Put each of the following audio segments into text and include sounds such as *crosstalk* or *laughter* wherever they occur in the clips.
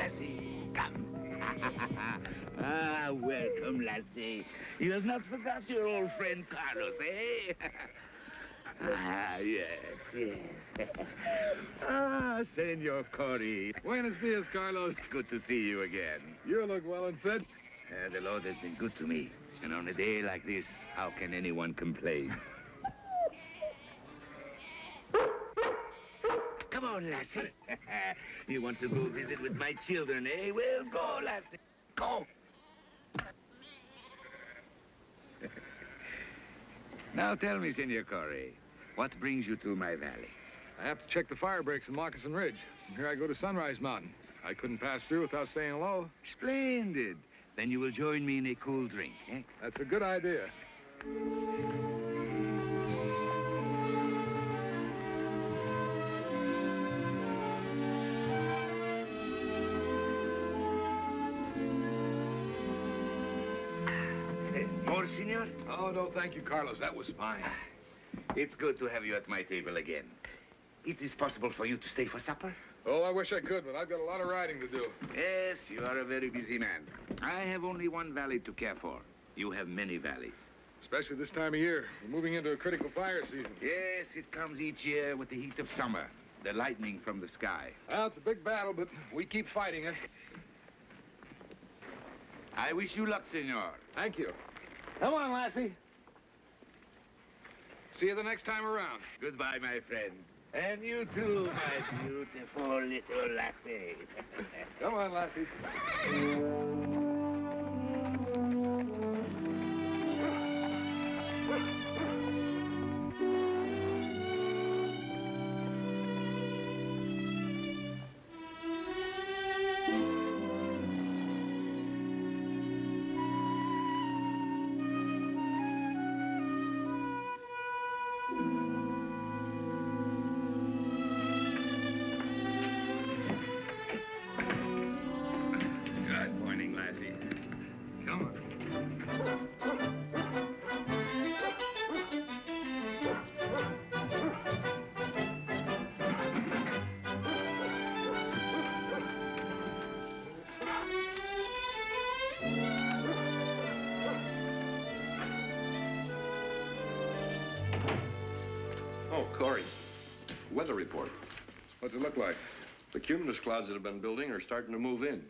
Lassie, *laughs* come. ah, welcome, Lassie. You have not forgot your old friend Carlos, eh? *laughs* ah, yes, yes. *laughs* ah, Senor Cory. Buenos dias, Carlos. Good to see you again. You look well and fit. Uh, the Lord has been good to me. And on a day like this, how can anyone complain? Come on, Lassie. you want to go visit with my children, eh? Well, go, Lassie. Go. *laughs* now tell me, Senor Cory, what brings you to my valley? I have to check the fire breaks in Moccasin Ridge. And here I go to Sunrise Mountain. I couldn't pass through without saying hello. Splendid. Then you will join me in a cool drink, eh? That's a good idea. More, senor? Oh, no, thank you, Carlos. That was fine. It's good to have you at my table again. It is possible for you to stay for supper? Oh, I wish I could, but I've got a lot of riding to do. Yes, you are a very busy man. I have only one valley to care for. You have many valleys. Especially this time of year. We're moving into a critical fire season. Yes, it comes each year with the heat of summer, the lightning from the sky. Well, it's a big battle, but we keep fighting it. I wish you luck, senor. Thank you. Come on, Lassie. See you the next time around. Goodbye, my friend. And you too, my beautiful little lassie. *laughs* Come on, Lassie. *laughs* Corey. Weather report. What's it look like? The cumulus clouds that have been building are starting to move in.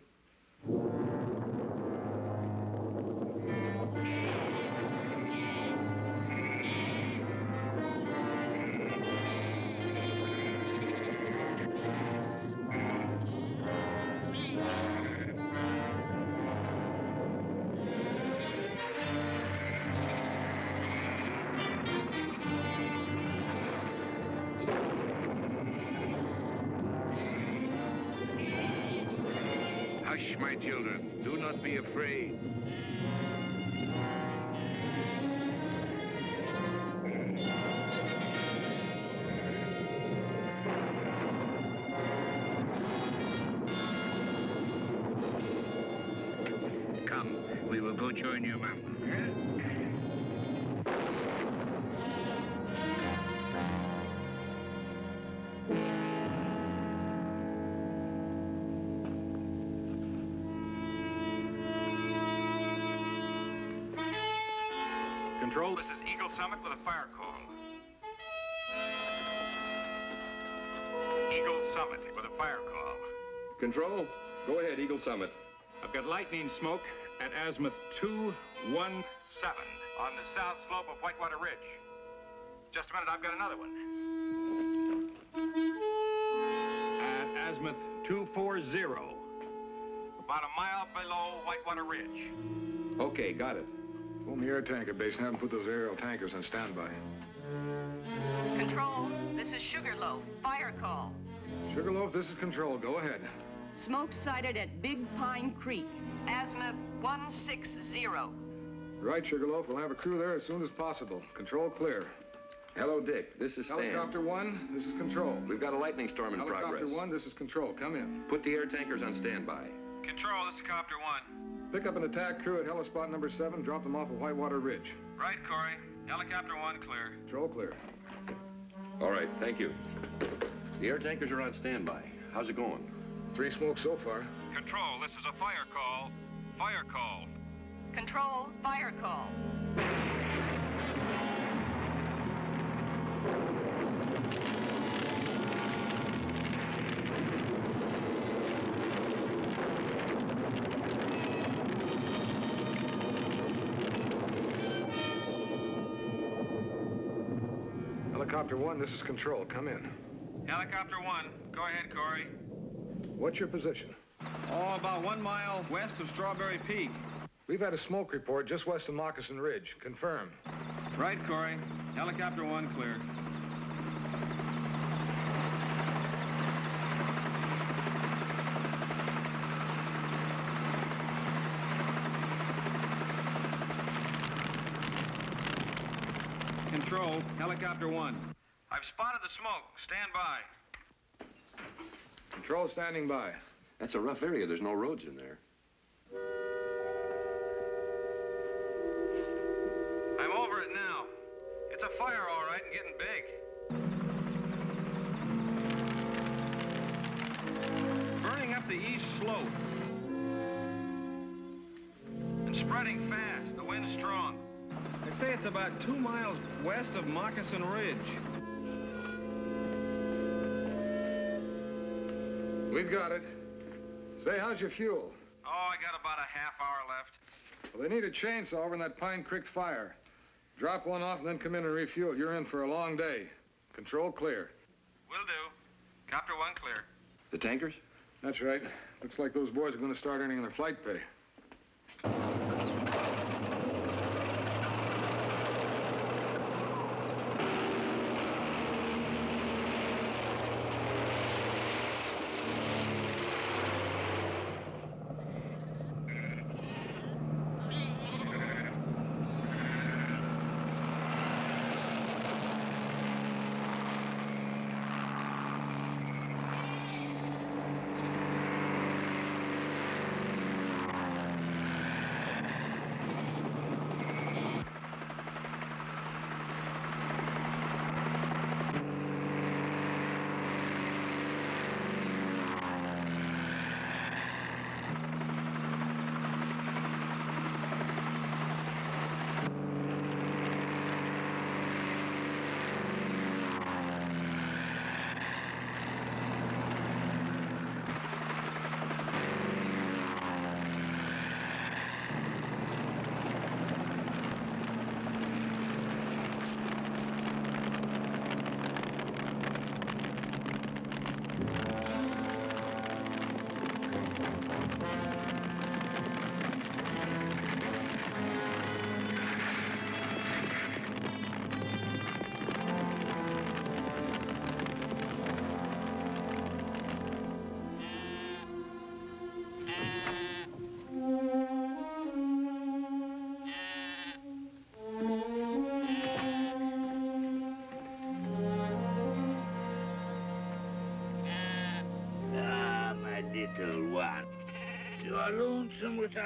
My children. Do not be afraid. Eagle Summit with a fire call. Control, go ahead, Eagle Summit. I've got lightning smoke at azimuth 217 on the south slope of Whitewater Ridge. Just a minute, I've got another one. At azimuth 240, about a mile below Whitewater Ridge. Okay, got it. Pull the air tanker base and have them put those aerial tankers on standby. Control, this is Sugarloaf. Fire call. Sugarloaf, this is Control. Go ahead. Smoke sighted at Big Pine Creek. Azimuth 160. Right, Sugarloaf. We'll have a crew there as soon as possible. Control clear. Hello, Dick. This is Stan. Helicopter one, this is Control. We've got a lightning storm in progress. Helicopter one, this is Control. Come in. Put the air tankers on standby. Control, this is Copter 1. Pick up an attack crew at helispot number seven. Drop them off at Whitewater Ridge. Right, Corey. Helicopter 1 clear. Control clear. All right, thank you. The air tankers are on standby. How's it going? Three smokes so far. Control, this is a fire call. Fire call. Control, fire call. Helicopter 1, this is Control. Come in. Helicopter 1, go ahead, Corey. What's your position? Oh, about one mile west of Strawberry Peak. We've had a smoke report just west of Moccasin Ridge. Confirm. Right, Corey. Helicopter 1 clear. Control, helicopter 1. I've spotted the smoke. Stand by. Control standing by. That's a rough area. There's no roads in there. I'm over it now. It's a fire, all right, and getting big. Burning up the east slope. And spreading fast. The wind's strong. They say it's about two miles west of Moccasin Ridge. We've got it. Say, how's your fuel? Oh, I got about a half hour left. Well, they need a chainsaw over in that Pine Creek fire. Drop one off and then come in and refuel. You're in for a long day. Control clear. Will do. Copter 1 clear. The tankers? That's right. Looks like those boys are going to start earning their flight pay.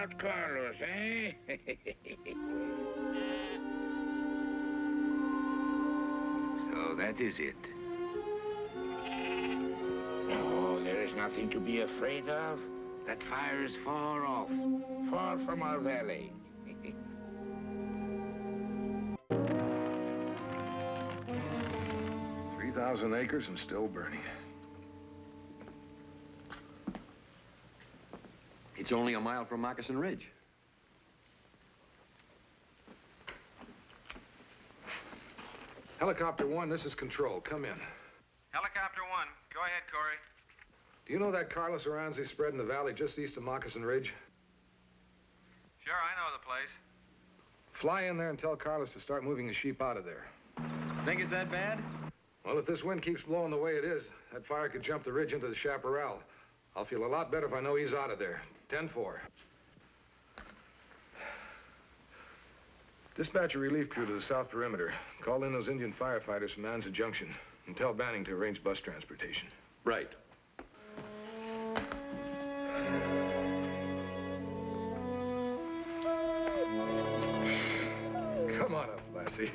Without Carlos, eh? *laughs* so that is it. No, there is nothing to be afraid of. That fire is far off, far from our valley. *laughs* Three thousand acres and still burning. It's only a mile from Moccasin Ridge. Helicopter one, this is control. Come in. Helicopter 1, go ahead, Corey. Do you know that Carlos Aranzi spread in the valley just east of Moccasin Ridge? Sure, I know the place. Fly in there and tell Carlos to start moving the sheep out of there. Think it's that bad? Well, if this wind keeps blowing the way it is, that fire could jump the ridge into the chaparral. I'll feel a lot better if I know he's out of there. 10-4. Dispatch a relief crew to the south perimeter. Call in those Indian firefighters from Anza Junction and tell Banning to arrange bus transportation. Right. Come on up, Lassie.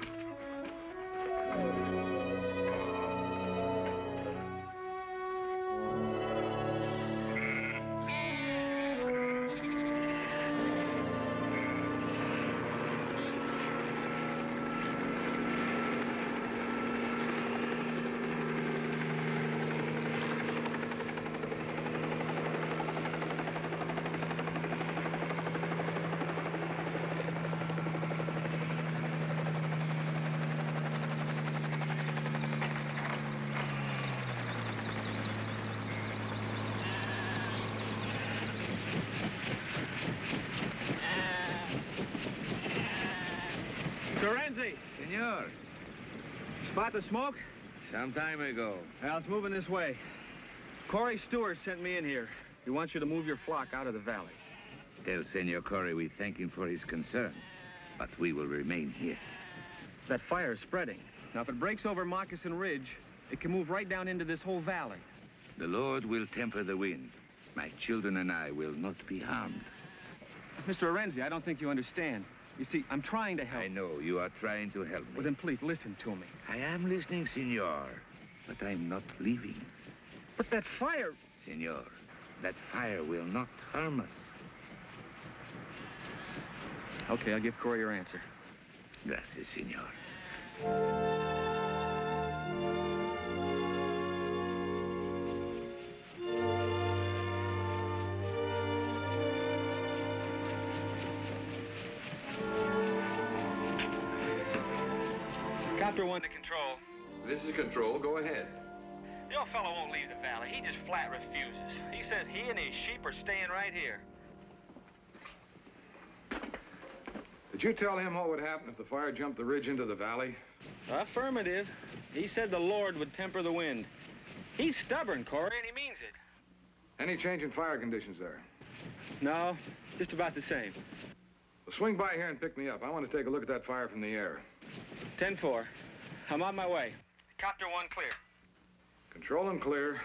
Senor. Spot the smoke? Some time ago. Well, it's moving this way. Corey Stuart sent me in here. He wants you to move your flock out of the valley. Tell Senor Corey we thank him for his concern, but we will remain here. That fire is spreading. Now, if it breaks over Moccasin Ridge, it can move right down into this whole valley. The Lord will temper the wind. My children and I will not be harmed. Mr. Arenzi, I don't think you understand. You see, I'm trying to help. I know you are trying to help me. Well, then please listen to me. I am listening, senor, but I'm not leaving. But that fire... Senor, that fire will not harm us. Okay, I'll give Corey your answer. Gracias, senor. Copter one to control. This is control. Go ahead. The old fellow won't leave the valley. He just flat refuses. He says he and his sheep are staying right here. Did you tell him what would happen if the fire jumped the ridge into the valley? Affirmative. He said the Lord would temper the wind. He's stubborn, Corey, and he means it. Any change in fire conditions there? No, just about the same. Well, swing by here and pick me up. I want to take a look at that fire from the air. 10-4. I'm on my way. Copter one clear. Control and clear.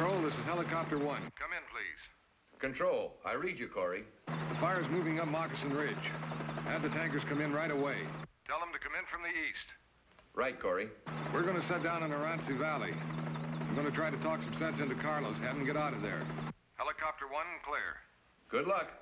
Control, this is helicopter one. Come in, please. Control. I read you, Corey. The fire's moving up Moccasin Ridge. Have the tankers come in right away. Tell them to come in from the east. Right, Corey. We're going to set down in Aranci Valley. I'm going to try to talk some sense into Carlos, have him get out of there. Helicopter one, clear. Good luck.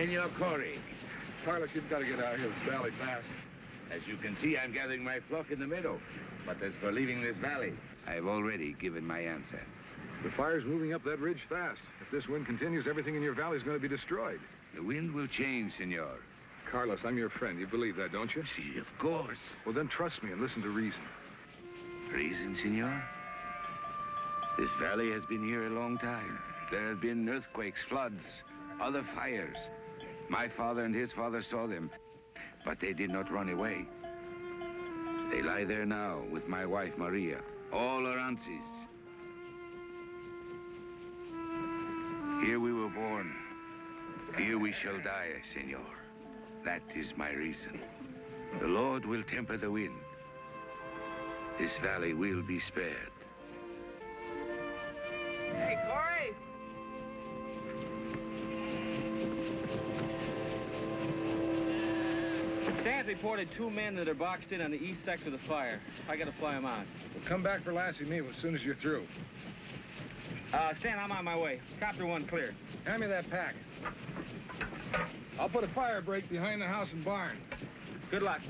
Senor Corey, Carlos, you've got to get out of here this valley fast. as you can see, I'm gathering my flock in the meadow. But as for leaving this valley, I've already given my answer. The fire's moving up that ridge fast. If this wind continues, everything in your valley is going to be destroyed. The wind will change, senor. Carlos, I'm your friend. You believe that, don't you? See, of course. Well, then trust me and listen to reason. Reason, senor? This valley has been here a long time. There have been earthquakes, floods, other fires. My father and his father saw them, but they did not run away. They lie there now with my wife, Maria. All Arancis. Here we were born. Here we shall die, senor. That is my reason. The Lord will temper the wind. This valley will be spared. Hey, Corey! Stan's reported two men that are boxed in on the east sector of the fire. I gotta fly them out. Well, come back for Lassie and me as soon as you're through. Uh, Stan, I'm on my way. Copter one clear. Hand me that pack. I'll put a fire break behind the house and barn. Good luck.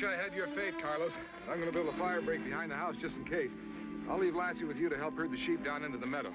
Wish I had your fate, Carlos. I'm going to build a fire break behind the house just in case. I'll leave Lassie with you to help herd the sheep down into the meadow.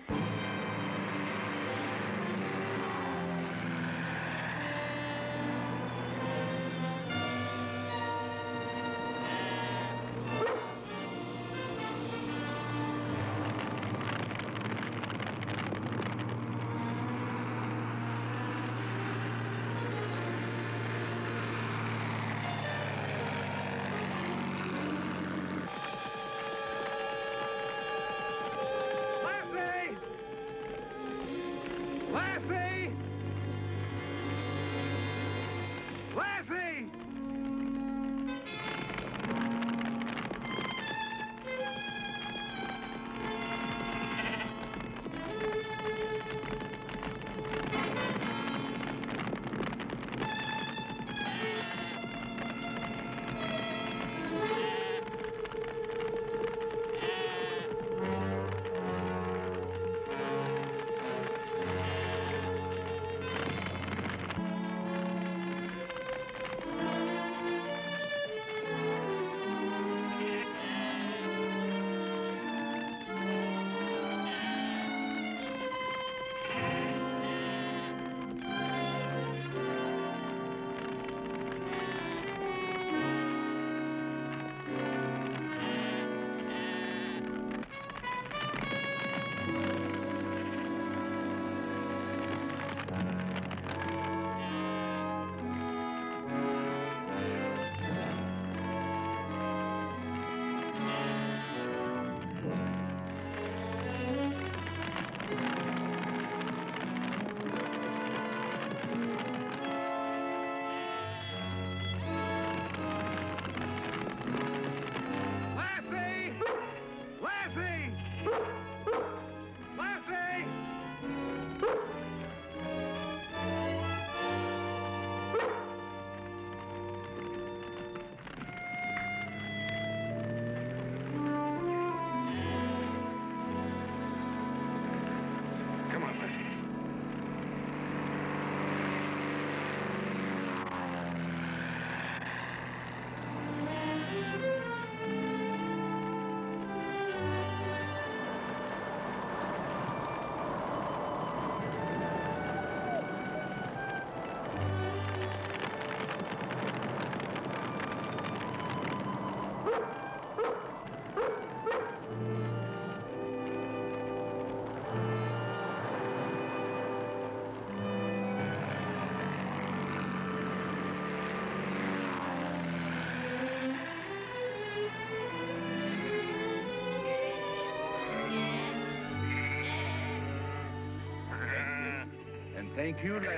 Thank you, Lassie.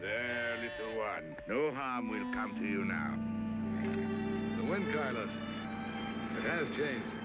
There, little one. No harm will come to you now. The wind, Carlos. It has changed.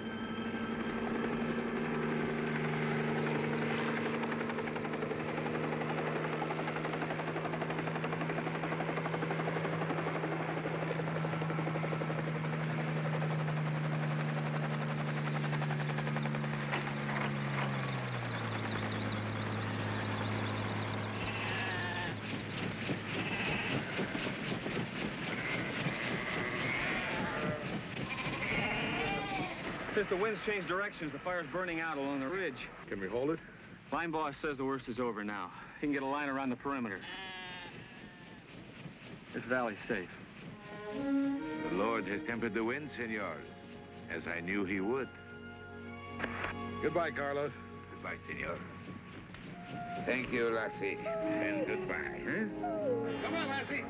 Since the wind's changed directions, the fire's burning out along the ridge. Can we hold it? Line boss says the worst is over now. He can get a line around the perimeter. This valley's safe. The Lord has tempered the wind, senors. as I knew he would. Goodbye, Carlos. Goodbye, senor. Thank you, Lassie, and goodbye. Huh? Come on, Lassie.